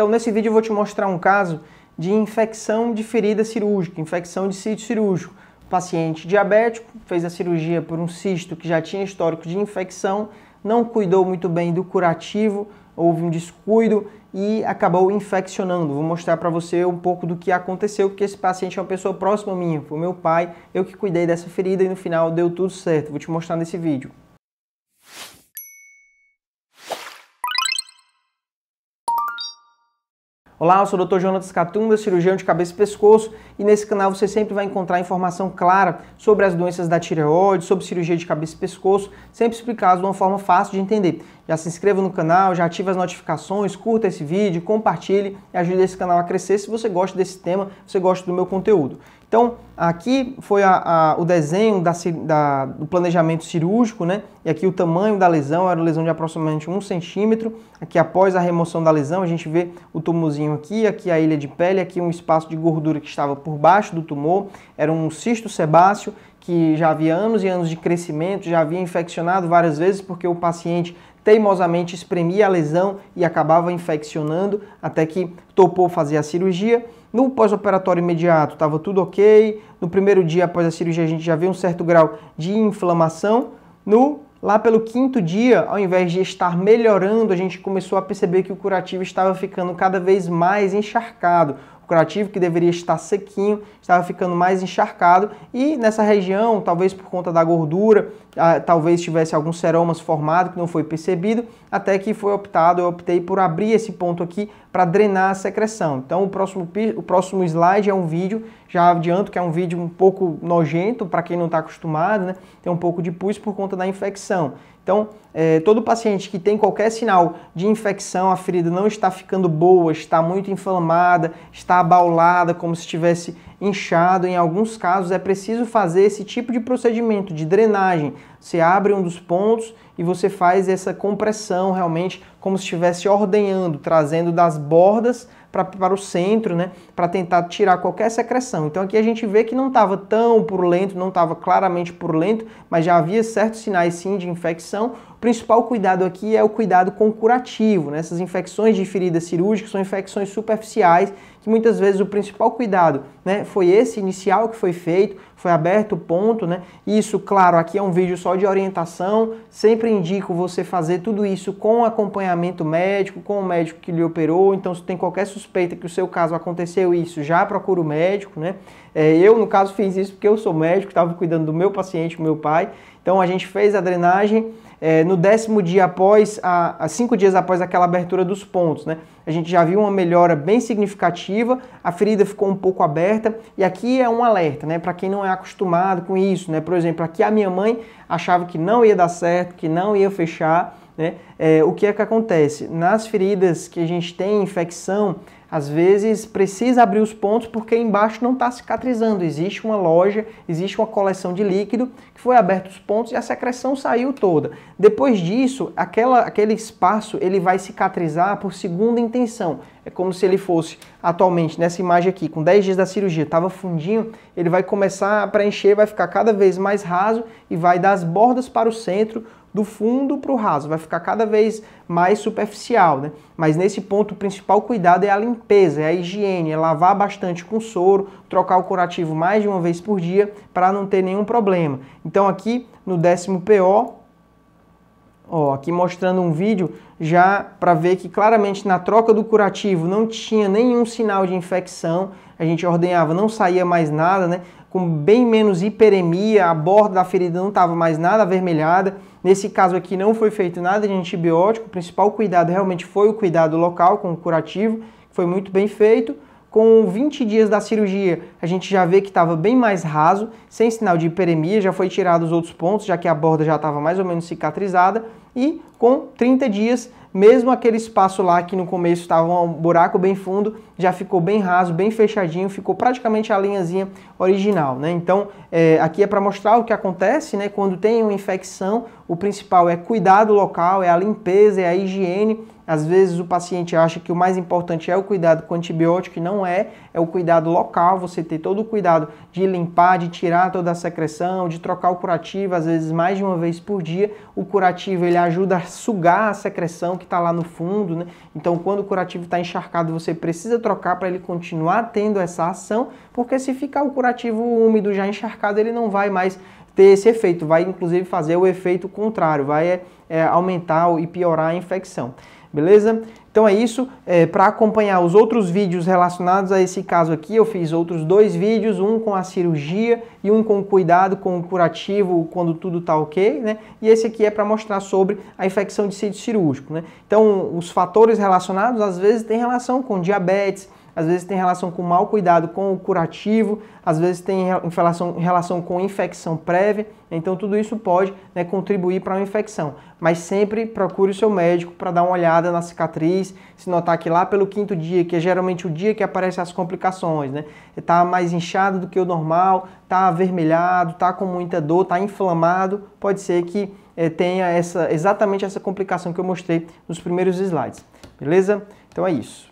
Então, nesse vídeo eu vou te mostrar um caso de infecção de ferida cirúrgica, infecção de sítio cirúrgico. paciente diabético fez a cirurgia por um cisto que já tinha histórico de infecção, não cuidou muito bem do curativo, houve um descuido e acabou infeccionando. Vou mostrar para você um pouco do que aconteceu, porque esse paciente é uma pessoa próxima a mim, foi meu pai, eu que cuidei dessa ferida e no final deu tudo certo. Vou te mostrar nesse vídeo. Olá, eu sou o Dr. Jonas Catunda, cirurgião de cabeça e pescoço, e nesse canal você sempre vai encontrar informação clara sobre as doenças da tireoide, sobre cirurgia de cabeça e pescoço, sempre explicado de uma forma fácil de entender. Já se inscreva no canal, já ative as notificações, curta esse vídeo, compartilhe e ajude esse canal a crescer se você gosta desse tema, se você gosta do meu conteúdo. Então, aqui foi a, a, o desenho da, da, do planejamento cirúrgico, né? E aqui o tamanho da lesão, era uma lesão de aproximadamente um centímetro. Aqui após a remoção da lesão, a gente vê o tumorzinho aqui, aqui a ilha de pele, aqui um espaço de gordura que estava por baixo do tumor. Era um cisto sebáceo que já havia anos e anos de crescimento, já havia infeccionado várias vezes porque o paciente teimosamente espremia a lesão e acabava infeccionando até que topou fazer a cirurgia. No pós-operatório imediato estava tudo ok. No primeiro dia após a cirurgia a gente já vê um certo grau de inflamação. No lá pelo quinto dia, ao invés de estar melhorando, a gente começou a perceber que o curativo estava ficando cada vez mais encharcado curativo que deveria estar sequinho, estava ficando mais encharcado e nessa região, talvez por conta da gordura, ah, talvez tivesse alguns seromas formados que não foi percebido, até que foi optado, eu optei por abrir esse ponto aqui para drenar a secreção. Então o próximo, o próximo slide é um vídeo, já adianto que é um vídeo um pouco nojento para quem não está acostumado, né? tem um pouco de pus por conta da infecção. Então, é, todo paciente que tem qualquer sinal de infecção, a ferida não está ficando boa, está muito inflamada, está abaulada, como se estivesse inchado, em alguns casos é preciso fazer esse tipo de procedimento de drenagem. Você abre um dos pontos e você faz essa compressão realmente como se estivesse ordenhando, trazendo das bordas pra, para o centro, né, para tentar tirar qualquer secreção. Então aqui a gente vê que não estava tão purulento, não estava claramente purulento, mas já havia certos sinais sim de infecção. Principal cuidado aqui é o cuidado com curativo. Né? Essas infecções de feridas cirúrgicas são infecções superficiais que muitas vezes o principal cuidado né, foi esse inicial que foi feito, foi aberto o ponto, né? Isso, claro, aqui é um vídeo só de orientação, sempre indico você fazer tudo isso com acompanhamento médico, com o médico que lhe operou, então se tem qualquer suspeita que o seu caso aconteceu isso, já procura o médico, né? É, eu, no caso, fiz isso porque eu sou médico, estava cuidando do meu paciente, meu pai, então a gente fez a drenagem, é, no décimo dia após, a, a, cinco dias após aquela abertura dos pontos, né? A gente já viu uma melhora bem significativa, a ferida ficou um pouco aberta e aqui é um alerta, né? Para quem não é acostumado com isso, né? Por exemplo, aqui a minha mãe achava que não ia dar certo, que não ia fechar, né? É, o que é que acontece? Nas feridas que a gente tem infecção, às vezes precisa abrir os pontos porque embaixo não está cicatrizando. Existe uma loja, existe uma coleção de líquido que foi aberto os pontos e a secreção saiu toda. Depois disso, aquela, aquele espaço ele vai cicatrizar por segunda intenção. É como se ele fosse atualmente nessa imagem aqui, com 10 dias da cirurgia, estava fundinho, ele vai começar a preencher, vai ficar cada vez mais raso e vai das bordas para o centro do fundo para o raso, vai ficar cada vez mais superficial, né? Mas nesse ponto o principal cuidado é a limpeza, é a higiene, é lavar bastante com soro, trocar o curativo mais de uma vez por dia para não ter nenhum problema. Então aqui no décimo PO, ó, aqui mostrando um vídeo já para ver que claramente na troca do curativo não tinha nenhum sinal de infecção, a gente ordenhava, não saía mais nada, né? Com bem menos hiperemia, a borda da ferida não estava mais nada avermelhada Nesse caso aqui não foi feito nada de antibiótico, o principal cuidado realmente foi o cuidado local com o curativo, que foi muito bem feito. Com 20 dias da cirurgia, a gente já vê que estava bem mais raso, sem sinal de hiperemia, já foi tirado os outros pontos, já que a borda já estava mais ou menos cicatrizada. E com 30 dias, mesmo aquele espaço lá que no começo estava um buraco bem fundo, já ficou bem raso, bem fechadinho, ficou praticamente a linhazinha original, né? Então, é, aqui é para mostrar o que acontece, né? Quando tem uma infecção, o principal é cuidado local, é a limpeza, é a higiene. Às vezes o paciente acha que o mais importante é o cuidado com antibiótico e não é, é o cuidado local, você ter todo o cuidado de limpar, de tirar toda a secreção, de trocar o curativo, às vezes mais de uma vez por dia. O curativo ele ajuda a sugar a secreção que está lá no fundo, né? Então, quando o curativo está encharcado, você precisa trocar para ele continuar tendo essa ação, porque se ficar o curativo úmido já encharcado, ele não vai mais ter esse efeito, vai inclusive fazer o efeito contrário, vai é, é, aumentar e piorar a infecção. Beleza? Então é isso. É, Para acompanhar os outros vídeos relacionados a esse caso aqui, eu fiz outros dois vídeos, um com a cirurgia e um com o cuidado com o curativo quando tudo está ok, né? E esse aqui é para mostrar sobre a infecção de sítio cirúrgico, né? Então os fatores relacionados às vezes têm relação com diabetes, às vezes tem relação com mau cuidado com o curativo, às vezes tem relação, relação com infecção prévia, então tudo isso pode né, contribuir para uma infecção. Mas sempre procure o seu médico para dar uma olhada na cicatriz, se notar que lá pelo quinto dia, que é geralmente o dia que aparecem as complicações, né? Está mais inchado do que o normal, está avermelhado, está com muita dor, está inflamado, pode ser que é, tenha essa, exatamente essa complicação que eu mostrei nos primeiros slides. Beleza? Então é isso.